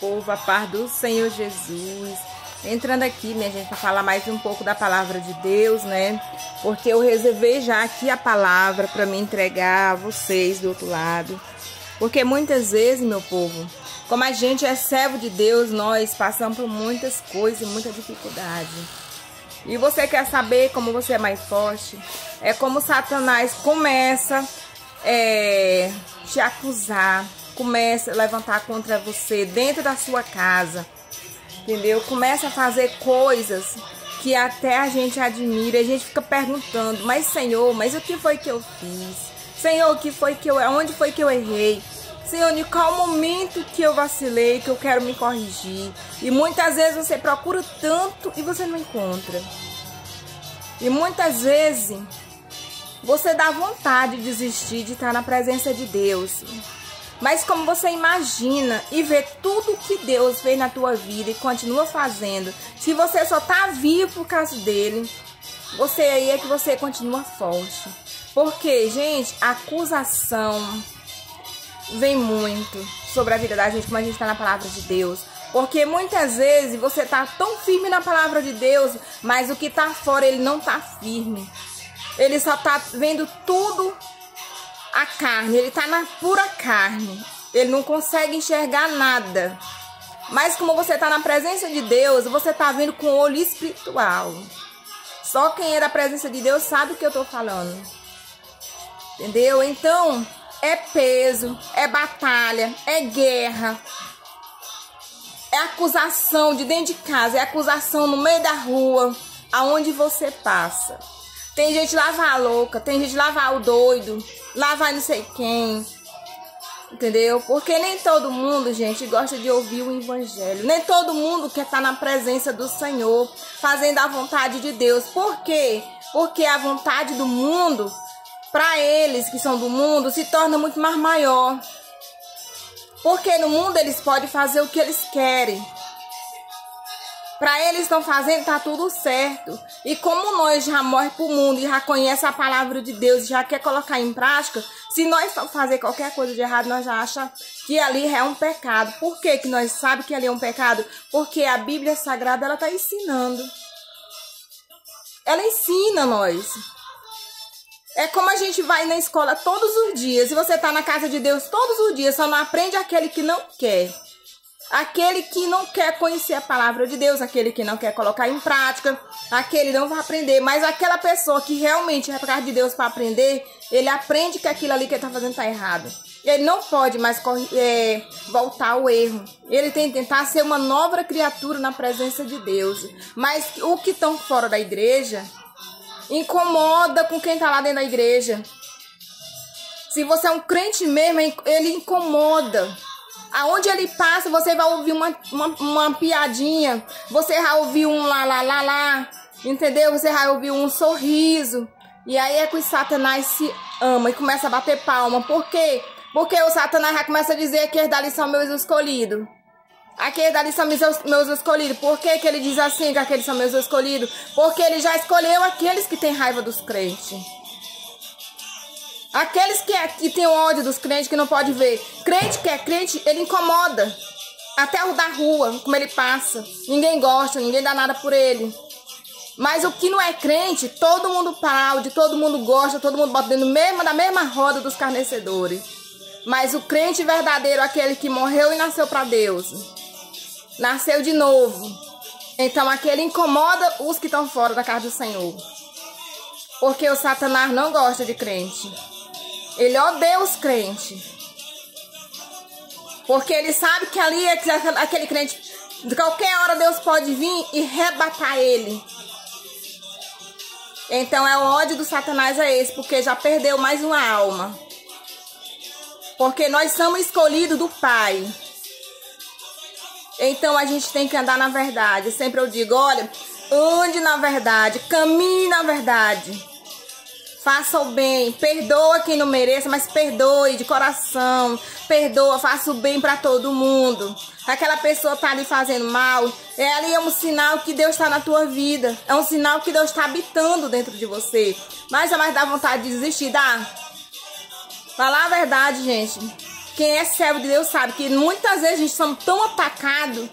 povo, a paz do Senhor Jesus. Entrando aqui, minha gente, para falar mais um pouco da palavra de Deus, né? Porque eu reservei já aqui a palavra para me entregar a vocês do outro lado. Porque muitas vezes, meu povo, como a gente é servo de Deus, nós passamos por muitas coisas, muita dificuldade. E você quer saber como você é mais forte? É como Satanás começa é, te acusar, começa a levantar contra você dentro da sua casa, entendeu? Começa a fazer coisas que até a gente admira, a gente fica perguntando, mas Senhor, mas o que foi que eu fiz? Senhor, o que foi que eu, onde foi que eu errei? Senhor, em qual momento que eu vacilei, que eu quero me corrigir? E muitas vezes você procura tanto e você não encontra. E muitas vezes você dá vontade de desistir de estar na presença de Deus. Mas como você imagina e vê tudo que Deus fez na tua vida e continua fazendo, se você só tá vivo por causa dele, você aí é que você continua forte. Porque, gente, acusação vem muito sobre a vida da gente, como a gente está na palavra de Deus. Porque muitas vezes você tá tão firme na palavra de Deus, mas o que tá fora ele não tá firme. Ele só tá vendo tudo a carne, ele tá na pura carne. Ele não consegue enxergar nada. Mas como você tá na presença de Deus, você tá vendo com o olho espiritual. Só quem é da presença de Deus sabe o que eu tô falando. Entendeu? Então, é peso, é batalha, é guerra, é acusação de dentro de casa, é acusação no meio da rua, aonde você passa. Tem gente lá vai a louca, tem gente lá vai o doido, lá vai não sei quem. Entendeu? Porque nem todo mundo, gente, gosta de ouvir o evangelho. Nem todo mundo quer estar na presença do Senhor, fazendo a vontade de Deus. Por quê? Porque a vontade do mundo, para eles que são do mundo, se torna muito mais maior. Porque no mundo eles podem fazer o que eles querem. Para eles estão fazendo, tá tudo certo. E como nós já morre pro mundo e já conhece a palavra de Deus, já quer colocar em prática, se nós fazer qualquer coisa de errado, nós já acha que ali é um pecado. Por que, que nós sabemos que ali é um pecado? Porque a Bíblia Sagrada ela tá ensinando. Ela ensina nós. É como a gente vai na escola todos os dias. E você tá na casa de Deus todos os dias, só não aprende aquele que não quer. Aquele que não quer conhecer a palavra de Deus, aquele que não quer colocar em prática, aquele não vai aprender. Mas aquela pessoa que realmente é causa de Deus para aprender, ele aprende que aquilo ali que ele tá fazendo tá errado. Ele não pode mais é, voltar ao erro. Ele tem que tentar ser uma nova criatura na presença de Deus. Mas o que estão fora da igreja incomoda com quem tá lá dentro da igreja. Se você é um crente mesmo, ele incomoda. Aonde ele passa, você vai ouvir uma, uma, uma piadinha, você vai ouvir um lá, lá, lá, lá, entendeu? Você vai ouvir um sorriso. E aí é que o Satanás se ama e começa a bater palma. Por quê? Porque o Satanás já começa a dizer que dali são meus escolhidos. Aqueles dali são meus escolhidos. Por que, que ele diz assim que aqueles são meus escolhidos? Porque ele já escolheu aqueles que têm raiva dos crentes. Aqueles que, é, que tem ódio dos crentes que não pode ver. Crente que é crente, ele incomoda. Até o da rua, como ele passa. Ninguém gosta, ninguém dá nada por ele. Mas o que não é crente, todo mundo aplaude, todo mundo gosta, todo mundo bota dentro mesmo, da mesma roda dos carnecedores. Mas o crente verdadeiro, aquele que morreu e nasceu para Deus, nasceu de novo. Então aquele incomoda os que estão fora da casa do Senhor. Porque o Satanás não gosta de crente. Ele odeia os crentes. Porque ele sabe que ali é aquele crente, de qualquer hora Deus pode vir e rebatar ele. Então é o ódio do Satanás é esse, porque já perdeu mais uma alma. Porque nós somos escolhidos do Pai. Então a gente tem que andar na verdade. Sempre eu digo, olha, ande na verdade, caminhe na verdade. Faça o bem, perdoa quem não mereça, mas perdoe de coração. Perdoa, faça o bem para todo mundo. Aquela pessoa tá ali fazendo mal, é ali é um sinal que Deus está na tua vida. É um sinal que Deus está habitando dentro de você. Mas jamais dá vontade de desistir, dá? Falar a verdade, gente. quem é servo de Deus sabe que muitas vezes a gente somos tão atacados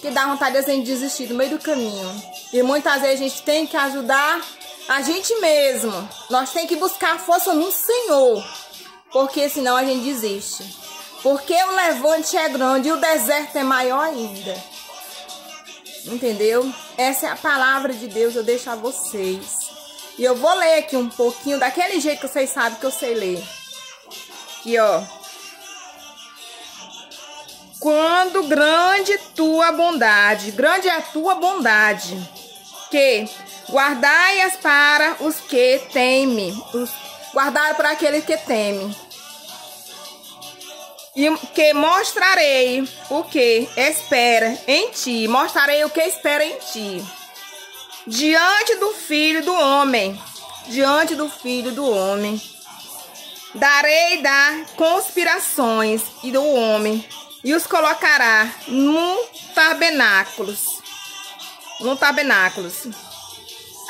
que dá vontade de a gente desistir no meio do caminho. E muitas vezes a gente tem que ajudar a gente mesmo. Nós tem que buscar força no Senhor. Porque senão a gente desiste. Porque o levante é grande e o deserto é maior ainda. Entendeu? Essa é a palavra de Deus, eu deixo a vocês. E eu vou ler aqui um pouquinho daquele jeito que vocês sabem que eu sei ler. Aqui, ó. Quando grande tua bondade, grande é a tua bondade, que guardai-as para os que temem, guardar para aqueles que temem. E que mostrarei o que espera em ti, mostrarei o que espera em ti diante do filho do homem, diante do filho do homem. Darei dar conspirações e do homem e os colocará no tabernáculos. No tabernáculos.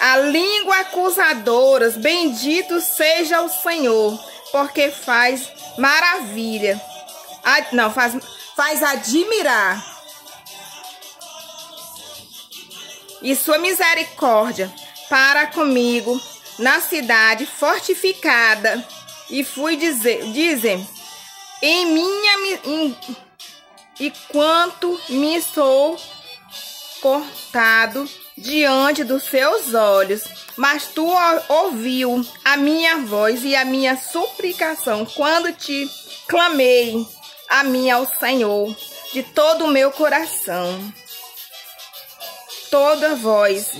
A língua acusadoras, bendito seja o Senhor, porque faz maravilha. Não, faz, faz admirar e sua misericórdia para comigo na cidade fortificada. E fui dizer, dizem, em minha em, e quanto me sou cortado diante dos seus olhos, mas tu ouviu a minha voz e a minha suplicação quando te clamei a mim ao Senhor de todo o meu coração toda voz,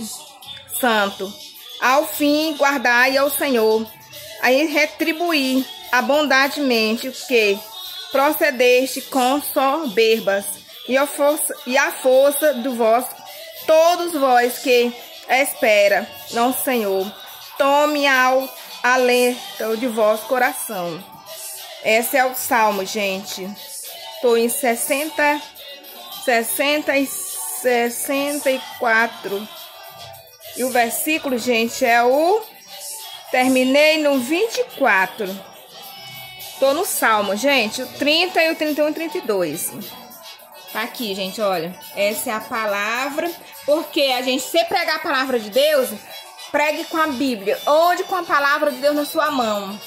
santo. Ao fim, guardai ao Senhor, aí retribuir abundantemente o que procedeste com soberbas e a força, e a força do vosso, todos vós que espera, não Senhor, tome ao alento de vosso coração. Esse é o salmo, gente. Estou em 60, 66. 64. E o versículo, gente, é o. Terminei no 24. Tô no Salmo, gente. O 30 e o 31 e 32. Tá aqui, gente, olha. Essa é a palavra. Porque a gente, se pregar a palavra de Deus, pregue com a Bíblia. Onde com a palavra de Deus na sua mão.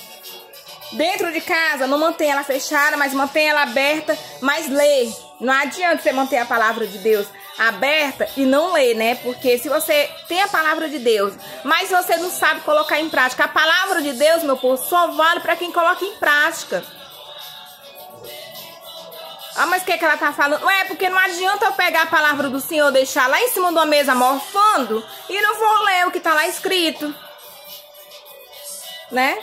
Dentro de casa, não mantenha ela fechada, mas mantenha ela aberta, mas lê. Não adianta você manter a palavra de Deus aberta e não lê, né? Porque se você tem a palavra de Deus, mas você não sabe colocar em prática, a palavra de Deus, meu povo, só vale para quem coloca em prática. Ah, mas o que, é que ela tá falando? É porque não adianta eu pegar a palavra do Senhor, deixar lá em cima de uma mesa morfando e não vou ler o que tá lá escrito. Né?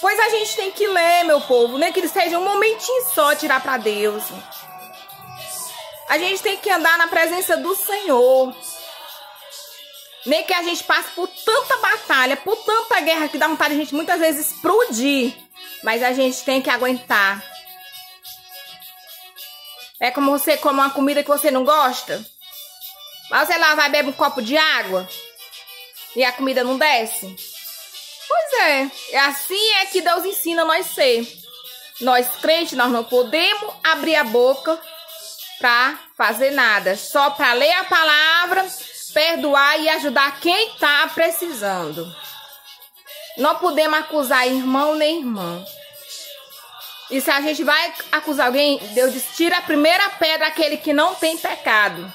Pois a gente tem que ler, meu povo, né? Que seja um momentinho só tirar para Deus. A gente tem que andar na presença do Senhor. Nem que a gente passe por tanta batalha, por tanta guerra que dá vontade de a gente muitas vezes explodir. Mas a gente tem que aguentar. É como você come uma comida que você não gosta. Mas você lá vai beber um copo de água e a comida não desce. Pois é, é assim é que Deus ensina nós ser. Nós crentes, nós não podemos abrir a boca para fazer nada, só para ler a palavra, perdoar e ajudar quem está precisando. Não podemos acusar irmão nem irmã. E se a gente vai acusar alguém, Deus diz: tira a primeira pedra aquele que não tem pecado.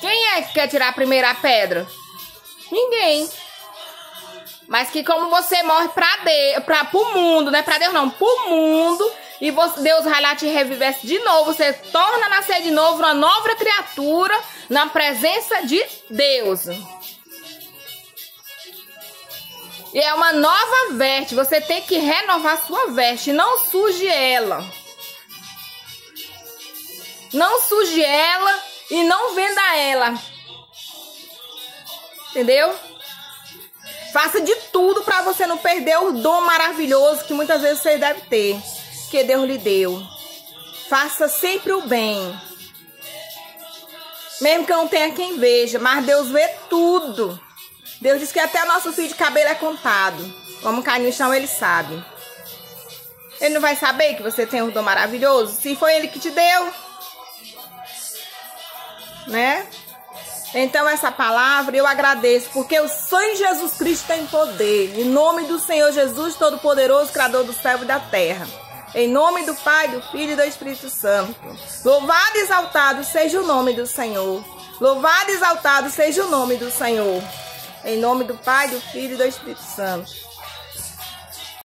Quem é que quer tirar a primeira pedra? Ninguém. Mas que como você morre para Deus, para o mundo, né? Para Deus não, para o mundo, e você, Deus vai lá te reviver de novo. Você torna a nascer de novo uma nova criatura na presença de Deus. E é uma nova veste. Você tem que renovar sua veste. Não suje ela. Não suje ela e não venda ela. Entendeu? Faça de tudo para você não perder o dom maravilhoso que muitas vezes você deve ter que Deus lhe deu. Faça sempre o bem. Mesmo que não tenha quem veja, mas Deus vê tudo. Deus diz que até nosso fio de cabelo é contado. Como cair no chão, ele sabe. Ele não vai saber que você tem um dom maravilhoso? Se foi ele que te deu. Né? Então, essa palavra eu agradeço, porque o sangue de Jesus Cristo tem poder. Em nome do Senhor Jesus, Todo-Poderoso, Criador do céu e da terra. Em nome do Pai, do Filho e do Espírito Santo. Louvado e exaltado seja o nome do Senhor. Louvado e exaltado seja o nome do Senhor. Em nome do Pai, do Filho e do Espírito Santo.